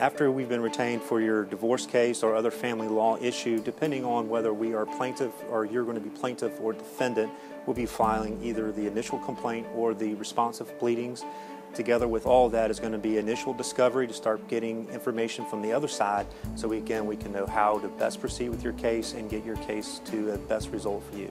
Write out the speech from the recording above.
After we've been retained for your divorce case or other family law issue, depending on whether we are plaintiff or you're going to be plaintiff or defendant, we'll be filing either the initial complaint or the responsive pleadings. Together with all that is going to be initial discovery to start getting information from the other side so we, again we can know how to best proceed with your case and get your case to a best result for you.